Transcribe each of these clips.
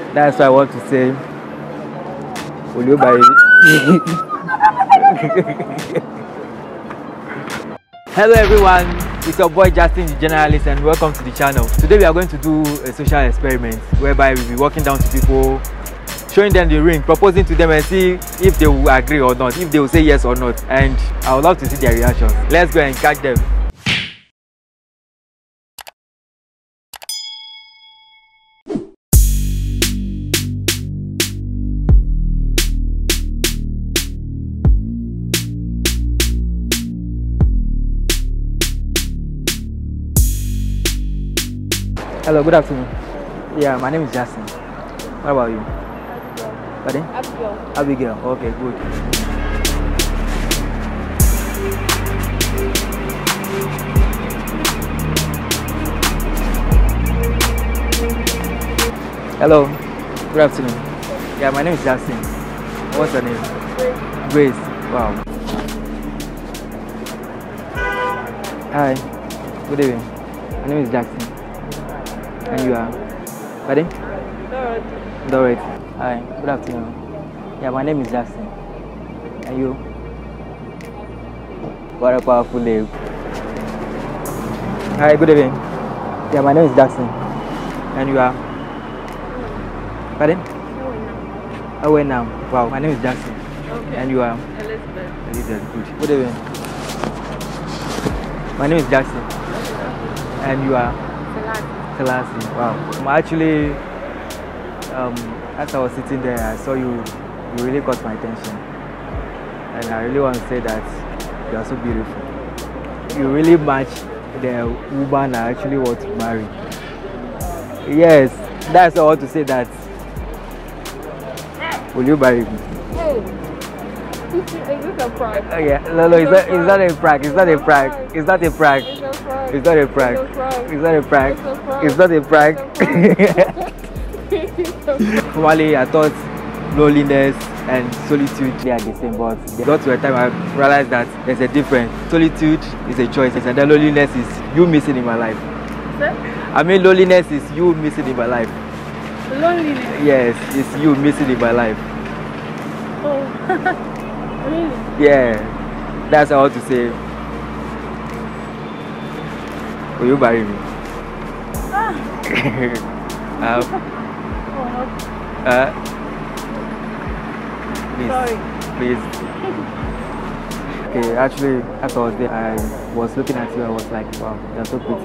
That's why I want to say, will you buy Hello everyone, it's your boy Jacson the Generalist and welcome to the channel. Today we are going to do a social experiment whereby we'll be walking down to people, showing them the ring, proposing to them and see if they will agree or not, if they will say yes or not. And I would love to see their reactions. Let's go and catch them. Hello, good afternoon. Yeah, my name is Justin. What about you? Pardon? Abigail. Abigail. Okay, good. Hello. Good afternoon. Yeah, my name is Justin. What's your name? Grace. Wow. Hi. Good evening. My name is Jackson. And you are? Pardon? Dorothy. Dorothy. Hi, good afternoon. Yeah, my name is Jackson. And you? What a powerful name. Hi, good evening. Yeah, my name is Jackson. And you are? Pardon? Oh, wait now. Wow, my name is Jackson. Okay. And you are? Elizabeth. Elizabeth. Good. Good evening. My name is Jackson. And you are? Selassie. Wow. Actually, um, as I was sitting there, I saw you. You really caught my attention, and I really want to say that you are so beautiful. You really match the woman I actually want to marry. Yes, that's all I want to say. That will you marry me? Hey. Is this a prank? Oh yeah, no, no, it's not, it's not a prank. It's not a prank. It's not a prank. It's a prank. It's not a prank. It's not a prank. It's not a prank. Formerly, I thought loneliness and solitude they are the same, but they got to a time I realized that there's a difference. Solitude is a choice, and then loneliness is you missing in my life. I mean, loneliness is you missing in my life. Loneliness. Yes, it's you missing in my life. Oh. really? Yeah, that's all to say. Will you marry me? um, Oh, uh, please. sorry. please. Okay, actually, as I was there, I was looking at you. I was like, wow, you're so pretty.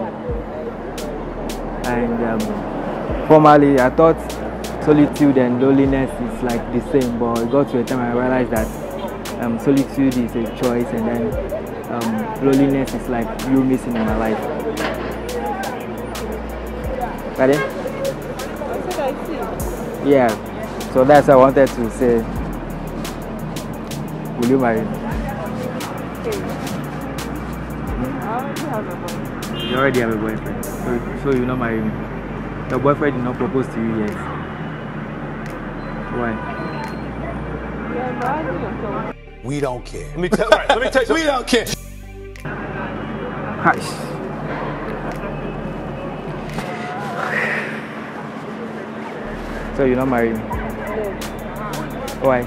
And um, formerly, I thought solitude and loneliness is like the same, but it got to a time I realized that um, solitude is a choice, and then um, loneliness is like you missing in my life. Pardon? I said I see. Yeah. So that's what I wanted to say. Will you marry me? Okay. I already have a boy. You already have a boyfriend, so, so you not marry me. Your boyfriend did not propose to you yet. Why? Yeah, but I know yourself. We don't care. Let me tell, right, let me tell you, we don't care. Hush. So you're not married? No. Why?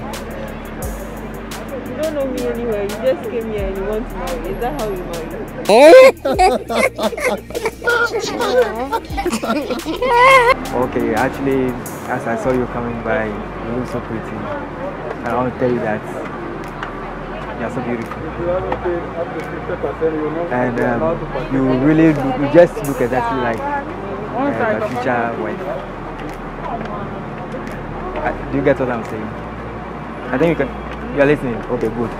You don't know me anywhere. You just came here and you want to marry. Is that how you marry? Oh! Okay, actually, as I saw you coming by, you look so pretty. I want to tell you that you're so beautiful. And um, you really, you just look exactly like uh, future wife. Uh, Do you get what I'm saying? I think you can. You're listening. Okay, good.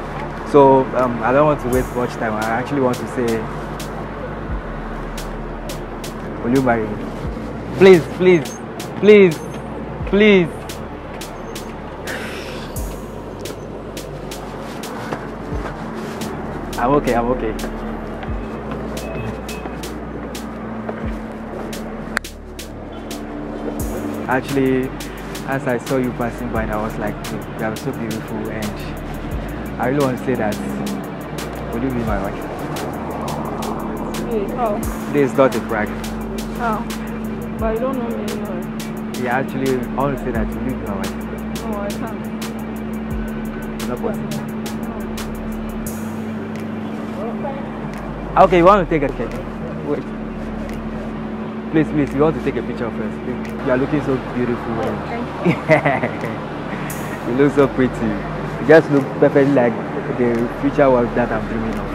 So um, I don't want to waste much time. I actually want to say, will you marry me? Please, please, please, please. I'm okay. I'm okay. Actually, as I saw you passing by, and I was like, you are so beautiful, and I really want to say that. Will you be my wife? How? This is not a prank. How? But you don't know me anyway. Yeah, actually, I want to say that you with my wife. No, I can't. Not possible. Okay, you want to take a picture? Wait. Please, please, you want to take a picture first. Please. You are looking so beautiful. Thank you look so pretty. You just look perfectly like the future wife that I'm dreaming of.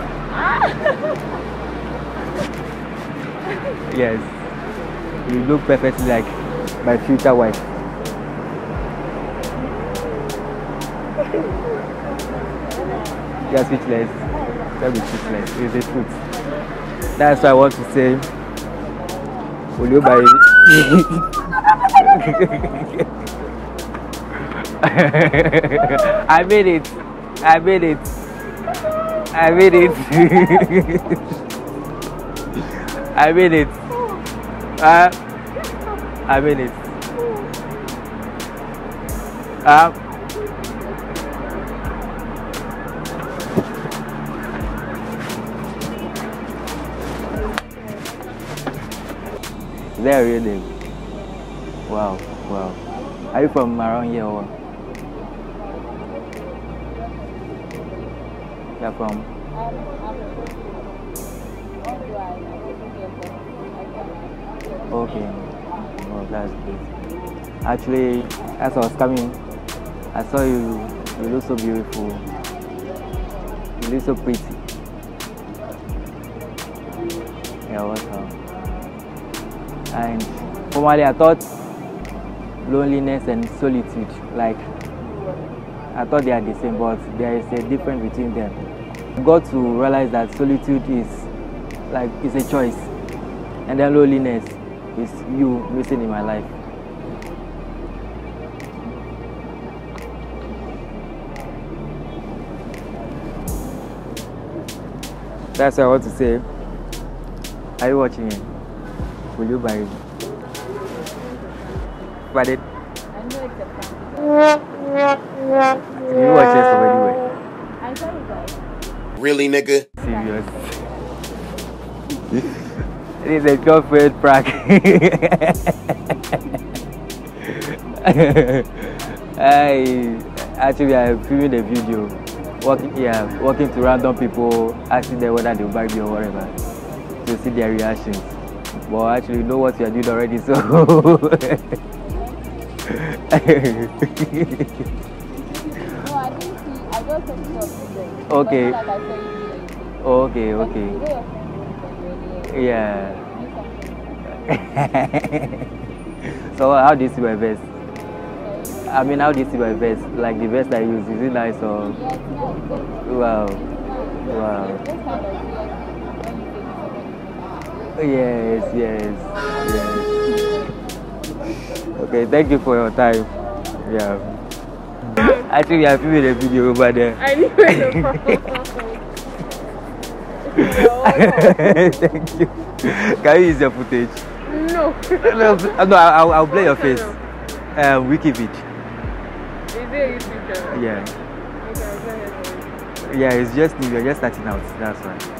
yes. You look perfectly like my future wife. You're speechless. Don't be speechless. It's the truth. That's why I want to say, buy I made it. I made it. I made it. I made it. Uh, I made it. Uh, Is that a real name? Wow, wow. Are you from around here or? You're from? Okay. Oh, that's great. Actually, as I was coming, I saw you. You look so beautiful. You look so pretty. Yeah, welcome. And formerly, I thought loneliness and solitude, like, I thought they are the same, but there is a difference between them. I got to realize that solitude is like it's a choice, and then loneliness is you missing in my life. That's what I want to say. Are you watching it? Will you buy it? But it, I know it's a prank. you watch already, wait. I tell you guys. Really, nigga? Serious. it is a girlfriend prank. I actually I'm filming a video, walking yeah, walking to random people, asking them whether they'll buy me or whatever, to see their reactions. But actually, you know what you are doing already, so. No, I didn't see. I just saw you of you there. Okay. But not like I saw you do anything. okay, okay. the way your friend is really, Yeah. so how do you see my vest? I mean, how do you see my vest? Like the vest I use, is it nice or? Yeah, it's nice. It's Wow, wow. It's just kind of weird when you say somebody Yes, yes, yes. Okay, thank you for your time. Yeah. I Actually, I'm filming a video over there. I knew it thank you. Can you use your footage? No. No, no I'll, I'll play your face. Um, Wikivid. Is it a YouTube channel? Yeah. Okay, I'll go ahead and Yeah, it's just new. You're just starting out. That's why. You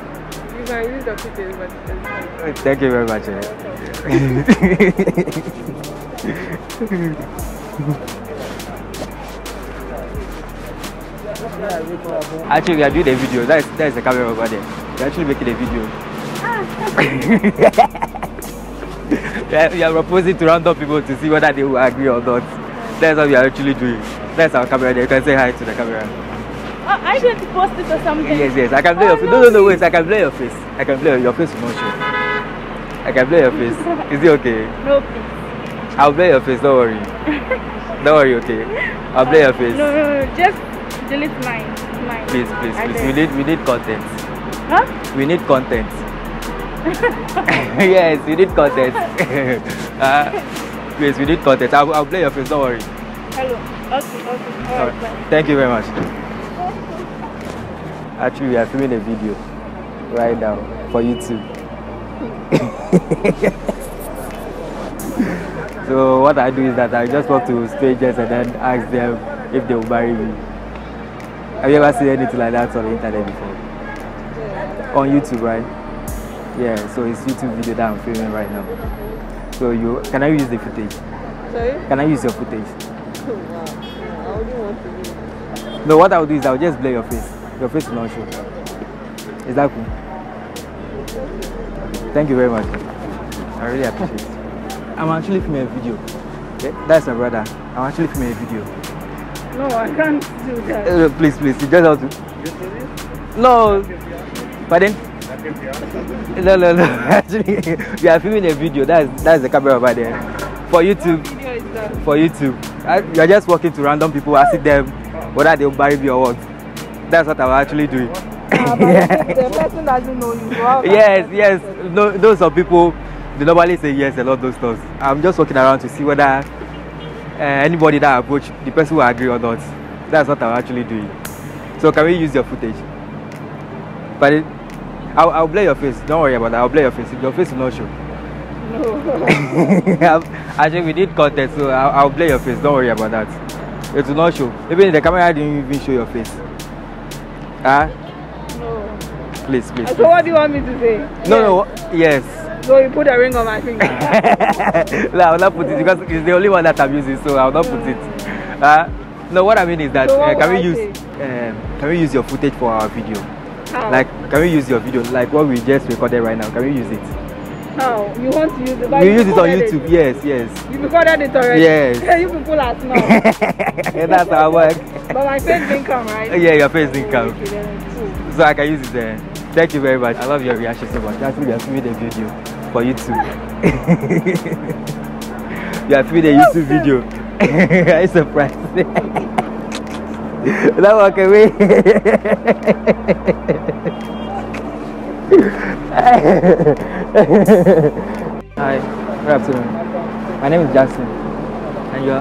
Thank you very much. eh. actually, we are doing a video. That is that is the camera over there. We're actually making a video. yeah, we are proposing to random people to see whether they will agree or not. That's what we are actually doing. That's our camera there. You can say hi to the camera. I should post it or something. Yes, yes. I can play Oh, your face. No, no, no, wait. I can play your face. I can play your face not show. I can play your face. Is it okay? No, please. I'll play your face. Don't worry. Don't worry. Okay. I'll play your face. No, no, no. Just delete mine. Mine. Please, please, I please. We need, we need content. Huh? We need content. yes, we need content. uh, please, we need content. I'll, I'll play your face. Don't worry. Hello. Okay, okay. All Alright, right. Thank you very much. Actually, we are filming a video right now for YouTube. so what I do is that I just walk to strangers and then ask them if they will marry me. Have you ever seen anything like that on the internet before? On YouTube, right? Yeah. So it's YouTube video that I'm filming right now. So you can I use the footage? Sorry? Can I use your footage? wow. I wouldn't want to do No, what I'll do is I'll just blur your face. Your face will not show. Is that cool? Thank you very much. I really appreciate it. I'm actually filming a video. Yeah, that's my brother. I'm actually filming a video. No, I can't do that. Uh, please, please, you just have to. No. Pardon? No, no, no. Actually, we are filming a video. That's that's the camera over there. For YouTube. What video is that? For YouTube. I- You are just walking to random people, asking them whether they'll buy me or what. That's what I'm actually doing. Ah, but the person doesn't know you. Yes, yes. No, those are people. They normally say yes a lot those stuff. I'm just walking around to see whether uh, anybody that I approach, the person will agree or not. That's what I'm actually doing. So can we use your footage? But it, I'll, I'll blur your face. Don't worry about that. I'll blur your face. Your face will not show. No. Actually, we need content, so I'll, I'll blur your face. Don't worry about that. It will not show. Even the camera didn't even show your face. Ah, no. please, please. So please. what do you want me to say? No, no. Yes. So you put a ring on my finger. no, I will not put it because it's the only one that I'm using, so I will not put it. Uh, no, what I mean is that So uh, can we I use um, can we use your footage for our video? How? Like, can we use your video like what we just recorded right now? Can we use it? How? You want to use it? but We you use it on YouTube. Yes, yes. You recorded it already? Yes. Yeah, you people are smart. That's how I work. but my face didn't come, right? Yeah, your face didn't come, Okay, then so I can use it there. Thank you very much. I love your reaction so much. Actually, we are filming a video for YouTube. we are filming a YouTube video. I'm surprised. that walk away. Hi, good afternoon. My name is Jackson. And you're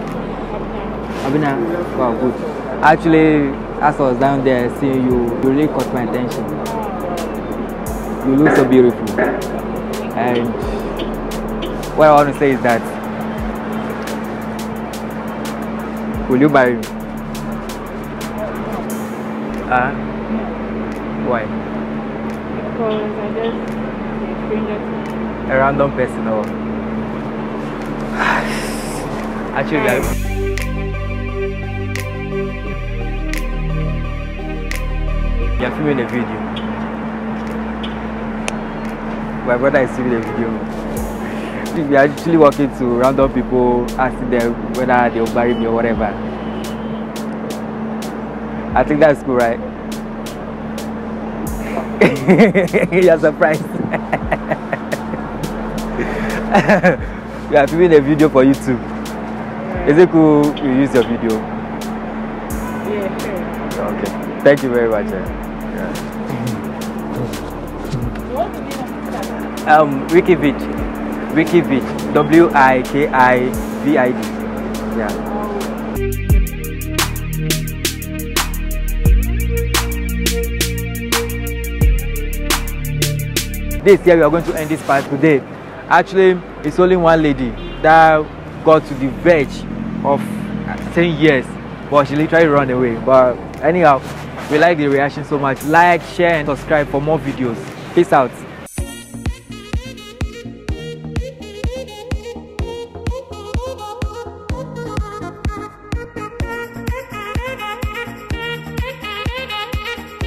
Abina? Wow, good. Actually, as I was down there seeing you, you really caught my attention. You look so beautiful. And what I want to say is that will you marry me? Uh, why? Because I just A random person or actually we are filming a video. My brother is filming a video. We are actually walking to random people asking them whether they'll marry me or whatever. I think that's cool, right? You're surprised. we are filming a video for YouTube. Is it cool you use your video? Yeah, sure. Okay. Thank you very much. Yeah. You want to be on that? Um, Wikivid. Wikivid. W I K I V I D. Yeah. This year we are going to end this part today. Actually, it's only one lady that got to the verge of 10 years, but she literally ran away. But anyhow, we like the reaction so much. Like, share, and subscribe for more videos. Peace out.